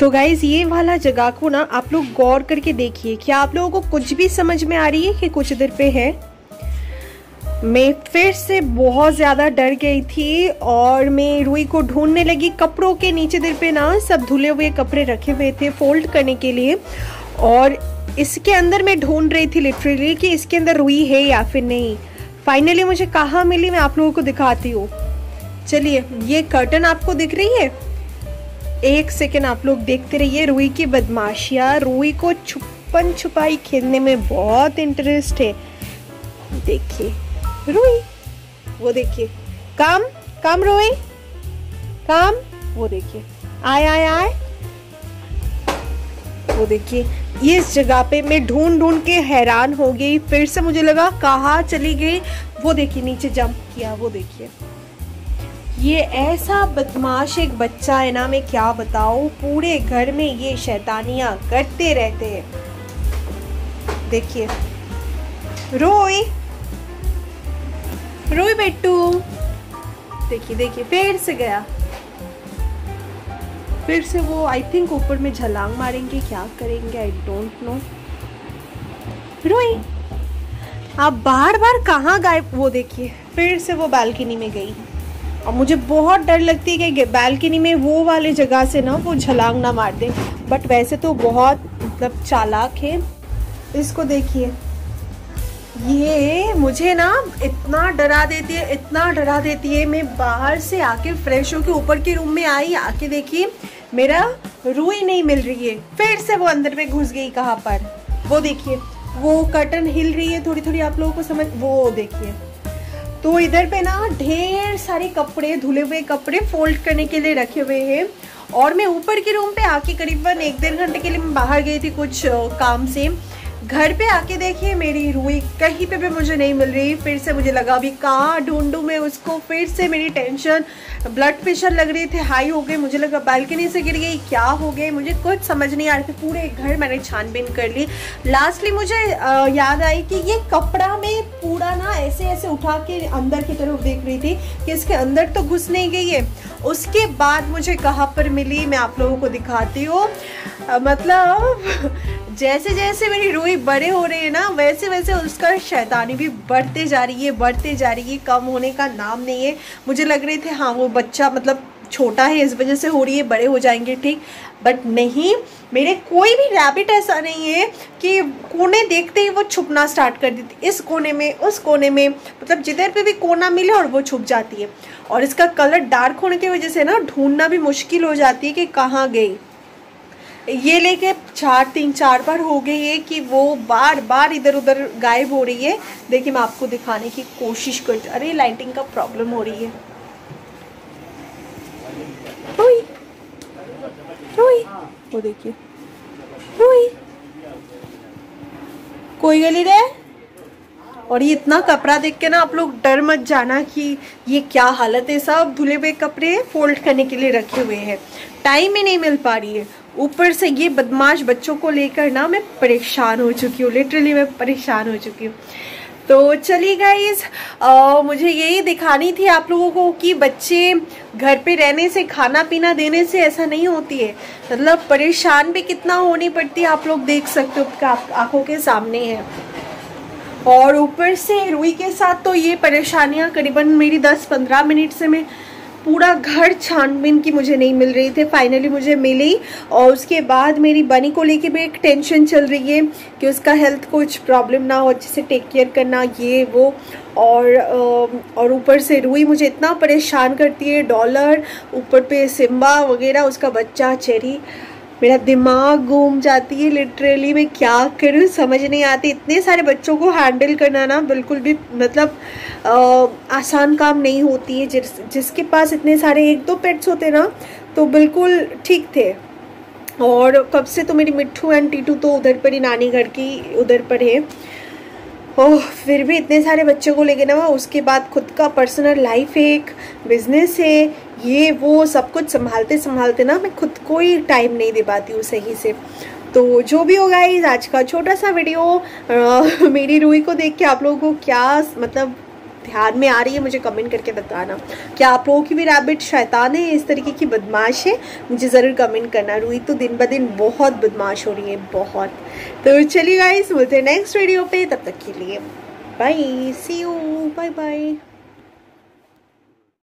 तो गाइज़ ये वाला जगह को ना आप लोग गौर करके देखिए। क्या आप लोगों को कुछ भी समझ में आ रही है कि कुछ देर पे है? मैं फिर से बहुत ज़्यादा डर गई थी और मैं रुई को ढूँढने लगी कपड़ों के नीचे दिल पे ना, सब धुले हुए कपड़े रखे हुए थे फोल्ड करने के लिए। और इसके अंदर मैं ढूंढ रही थी लिटरली कि इसके अंदर रुई है या फिर नहीं। फाइनली मुझे कहाँ मिली मैं आप लोगों को दिखाती हूँ। चलिए, ये कर्टन आपको दिख रही है? एक सेकेंड आप लोग देखते रहिए रुई की बदमाशिया। रुई को छुपन छुपाई खेलने में बहुत इंटरेस्ट है। देखिए, रुई, वो देखिए। काम काम रुई, काम, वो देखिए। आए आए आए। वो देखिए ये इस जगह पे मैं ढूंढ ढूंढ के हैरान हो गई। फिर से मुझे लगा, कहाँ चली गई? वो देखिए, नीचे जंप किया, वो देखिए। ये ऐसा बदमाश एक बच्चा है ना, मैं क्या बताऊँ? पूरे घर में ये शैतानियाँ करते रहते हैं। देखिए। रोई। रोई बेटू। देखिए देखिए, फिर से गया। फिर से वो आई थिंक ऊपर में झलांग मारेंगे, क्या करेंगे? आई डोंट नो रोई। आप बार बार कहाँ गायब? वो देखिए, फिर से वो बालकनी में गई। और मुझे बहुत डर लगती है कि बालकनी में वो वाले जगह से ना वो छलांग ना मार दे। बट वैसे तो बहुत मतलब चालाक है। इसको देखिए। ये मुझे ना इतना डरा देती है, इतना डरा देती है। मैं बाहर से आके फ्रेश होके ऊपर के रूम में आई, आके देखिए मेरा रुई नहीं मिल रही है। फिर से वो अंदर में घुस गई कहाँ पर? वो देखिए। वो कर्टन हिल रही है थोड़ी थोड़ी आप लोगों को समझ, वो देखिए। तो इधर पे ना ढेर सारे कपड़े, धुले हुए कपड़े फोल्ड करने के लिए रखे हुए हैं। और मैं ऊपर के रूम पे आके करीबन एक डेढ़ घंटे के लिए मैं बाहर गई थी कुछ काम से। घर पे आके देखिए, मेरी रुई कहीं पे भी मुझे नहीं मिल रही। फिर से मुझे लगा अभी कहाँ ढूंढूं मैं उसको। फिर से मेरी टेंशन ब्लड प्रेशर लग रही थे हाई हो गए मुझे लगा बालकनी से गिर गई, क्या हो गए मुझे कुछ समझ नहीं आ रहा था। पूरे घर मैंने छानबीन कर ली। लास्टली मुझे याद आई कि ये कपड़ा में पूरा ना ऐसे ऐसे उठा के अंदर की तरफ़ देख रही थी कि इसके अंदर तो घुस नहीं गई है। उसके बाद मुझे कहाँ पर मिली, मैं आप लोगों को दिखाती हूँ। मतलब जैसे जैसे मेरी रूई बड़े हो रहे हैं ना वैसे वैसे उसका शैतानी भी बढ़ते जा रही है, बढ़ते जा रही है, कम होने का नाम नहीं है। मुझे लग रहे थे हाँ वो बच्चा मतलब छोटा है, इस वजह से हो रही है, बड़े हो जाएँगे, ठीक। बट नहीं, मेरे कोई भी रैबिट ऐसा नहीं है कि कोने देखते ही वो छुपना स्टार्ट कर देती। इस कोने में, उस कोने में मतलब जिधर पे भी कोना मिले और वो छुप जाती है। और इसका कलर डार्क होने की वजह से ना, ढूंढना भी मुश्किल हो जाती है कि कहाँ गई। ये लेके चार, तीन, चार बार हो गई है कि वो बार बार इधर उधर गायब हो रही है। देखिए, मैं आपको दिखाने की कोशिश कर अरे लाइटिंग का प्रॉब्लम हो रही है। रोई। रोई। वो देखिए। रोई। कोई गली रे? और ये इतना कपड़ा देख के ना आप लोग डर मत जाना कि ये क्या हालत है। सब धुले हुए कपड़े फोल्ड करने के लिए रखे हुए हैं। टाइम ही नहीं मिल पा रही है। ऊपर से ये बदमाश बच्चों को लेकर ना मैं परेशान हो चुकी हूँ लिटरली मैं परेशान हो चुकी हूँ। तो चलिए गाइज़ मुझे यही दिखानी थी आप लोगों को कि बच्चे घर पे रहने से, खाना पीना देने से ऐसा नहीं होती है। मतलब परेशान भी कितना होनी पड़ती है, आप लोग देख सकते हो आँखों के सामने है। और ऊपर से रुई के साथ तो ये परेशानियाँ करीबन मेरी 10-15 मिनट से मैं पूरा घर छानबीन की मुझे नहीं मिल रही थी। फाइनली मुझे मिली और उसके बाद मेरी बनी को लेके भी एक टेंशन चल रही है कि उसका हेल्थ कुछ प्रॉब्लम ना हो, अच्छे से टेक केयर करना, ये, वो। और और ऊपर से रुई मुझे इतना परेशान करती है डॉलर ऊपर पे सिम्बा वगैरह, उसका बच्चा चेरी मेरा दिमाग घूम जाती है लिटरली मैं क्या करूँ? समझ नहीं आती। इतने सारे बच्चों को हैंडल करना ना बिल्कुल भी मतलब आ, आसान काम नहीं होती है। जिस जिसके पास इतने सारे एक दो पेट्स होते ना तो बिल्कुल ठीक थे। और कब से तो मेरी मिट्ठू एंड टीटू तो उधर पर ही नानी घर की उधर पर है। ओह फिर भी इतने सारे बच्चों को लेके ना उसके बाद खुद का पर्सनल लाइफ है एक बिज़नेस है ये वो सब कुछ संभालते संभालते ना मैं खुद को ही टाइम नहीं दे पाती हूँ सही से। तो जो भी होगा इस आज का छोटा सा वीडियो आ, मेरी रूई को देख के आप लोगों को क्या मतलब ध्यान में आ रही है मुझे कमेंट करके बताना। क्या आप लोगों की भी रैबिट शैतान है इस तरीके की बदमाश है? मुझे ज़रूर कमेंट करना। रुई तो दिन ब दिन बहुत बदमाश हो रही है बहुत। तो चलिए गाइस मिलते हैं नेक्स्ट वीडियो पे तब तक के लिए। Bye see you bye bye